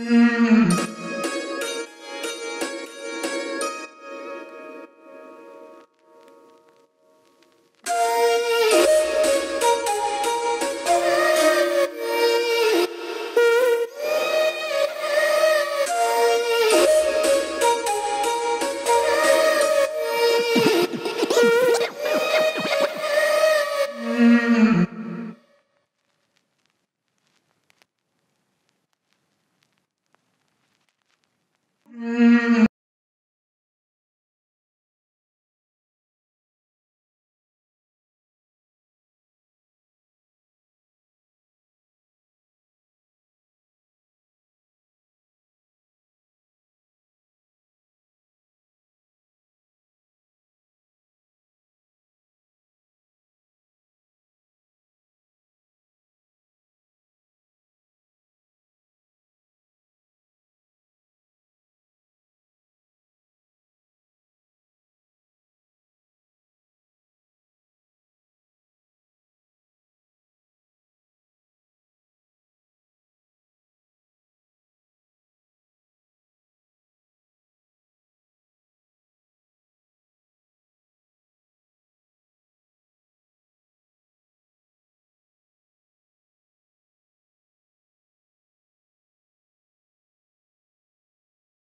Mm-hmm. Mm.